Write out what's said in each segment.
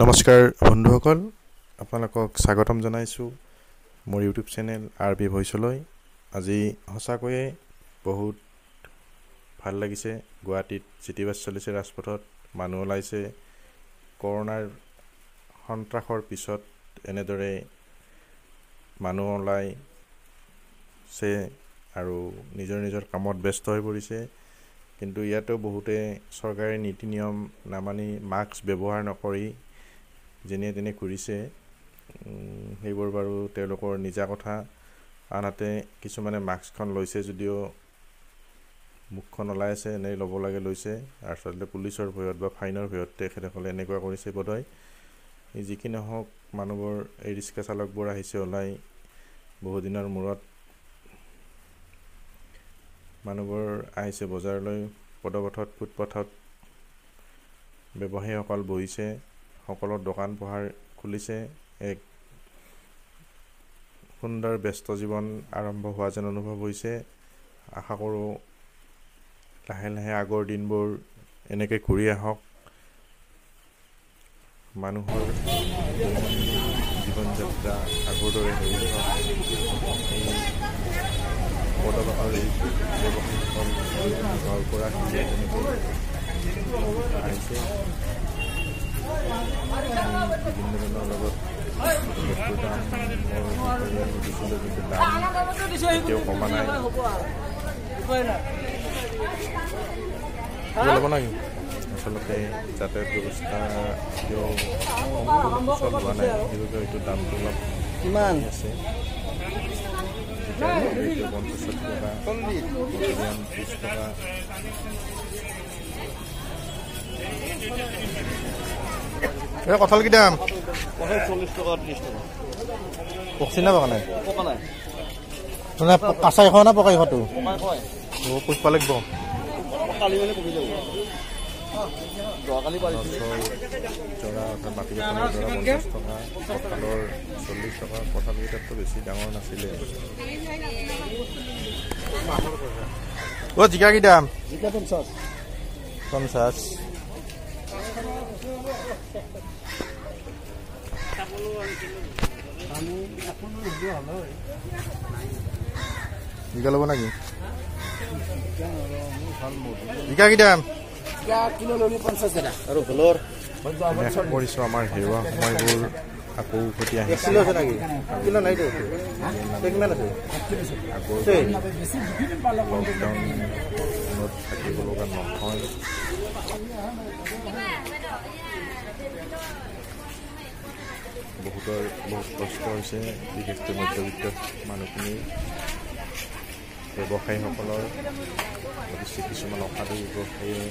নমস্কাৰ বন্ধুসকল আপোনালোকক স্বাগতম জনাইছোঁ মোৰ ইউটিউব চেনেল আৰ বি ভইচলৈ। আজি সঁচাকৈয়ে বহুত ভাল লাগিছে। গুৱাহাটীত চিটি বাছ চলিছে ৰাজপথত মানুহ ওলাইছে। কৰোণাৰ সন্ত্ৰাসৰ পিছত এনেদৰে মানুহ ওলাইছে আৰু নিজৰ নিজৰ কামত ব্যস্ত হৈ পৰিছে। কিন্তু ইয়াতো বহুতে চৰকাৰী নীতি নিয়ম নামানি মাস্ক ব্যৱহাৰ নকৰি যেনে তেনে ঘূৰিছে সেইবোৰ বাৰু তেওঁলোকৰ নিজা কথা। আনহাতে কিছুমানে মাস্কখন লৈছে যদিও মুখখন ওলাই আছে এনেই ল'ব লাগে লৈছে। আচলতে পুলিচৰ ভয়ত বা ফাইনৰ ভয়ত তেখেতসকলে এনেকুৱা কৰিছে বোধহয়। যি কি নহওক মানুহবোৰ এই ৰিক্সা চালকবোৰ আহিছে ওলাই বহুদিনৰ মূৰত। মানুহবোৰ আহিছে বজাৰলৈ পদপথত ফুটপথত। ব্যৱসায়ীসকল বহিছে। সকলো দোকান পোহাৰ খুলিছে। এক সুন্দৰ ব্যস্ত জীৱন আৰম্ভ হোৱা যেন অনুভৱ হৈছে। আশা কৰোঁ লাহে লাহে আগৰ দিনবোৰ এনেকৈ ঘূৰি আহক। মানুহৰ জীৱন যাত্ৰা আগৰ দৰে হৈ উঠক। এই পৰা আহিছে। আচলতে যাতায়াত ব্যৱস্থা চল হোৱা নাই সেইবাবে হয়তো দামটো অলপ কিমান? আছে পঞ্চাছ টকা ত্ৰিছ টকা কঁঠাল কি দাম পঞ্চাছ চল্লিছ টকা ত্ৰিছ টকা। পকচি না পকা নাই? পকা নাই। মানে কাঁচা এশ না পকা এশটো? পকাই কয় পুষ্পা লাগিব। কালি মানে পকি যাব। যোৱাকালি পাৰিছিলোঁ মাছৰ জৰা অৰ্থাৎ মাটি কঁঠালৰ জৰা পঞ্চাছ টকা। কঁঠালৰ চল্লিছ টকা। কঁঠালকেইটাততো বেছি ডাঙৰ নাছিলে। অ' জিকা কি দাম জিকা পঞ্চাছ। পঞ্চাছ। জিকা ল'ব নেকি? জিকা কি দাম কৰিছোঁ আমাৰ হেৰুৱা সময়বোৰ আকৌ উভতি আহিছে। লকডাউনত থাকিব লগা নহয়। বহুতৰ বহুত কষ্ট হৈছে বিশেষকৈ মধ্যবিত্ত মানুহখিনিৰ ব্যৱসায়ীসকলৰ অৱশ্যে কিছুমান অসাধু ব্যৱসায়ীয়ে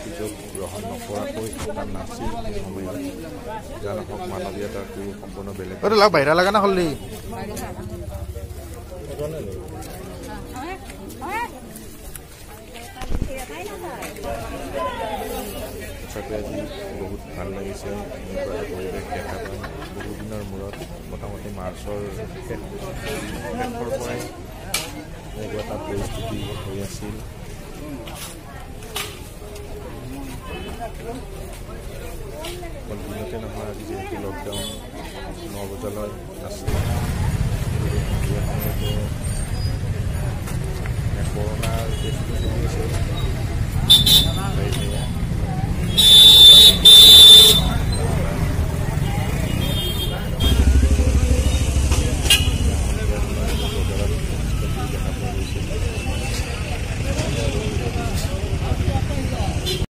সুযোগ গ্ৰহণ নকৰাকৈ থকা নাছিল সেই সময়ত যাৰ নহওক মানৱীয়তাটো সম্পূৰ্ণ বেলেগ বাহিৰা লগা না হলি সঁচাকৈ আজি বহুত ভাল লাগিছে। এনেকুৱা এটা পৰিৱেশ দেখা পাই। বহুদিনৰ মূৰত মোটামুটি মাৰ্চৰ শেষ শেষৰ পৰাই এনেকুৱা এটা পৰিস্থিতি হৈ আছিল। দিনতে নহয় আজি যিহেতু লকডাউন ন বজালৈ আছে। কৰোণাৰ কেছটো চলি আছে।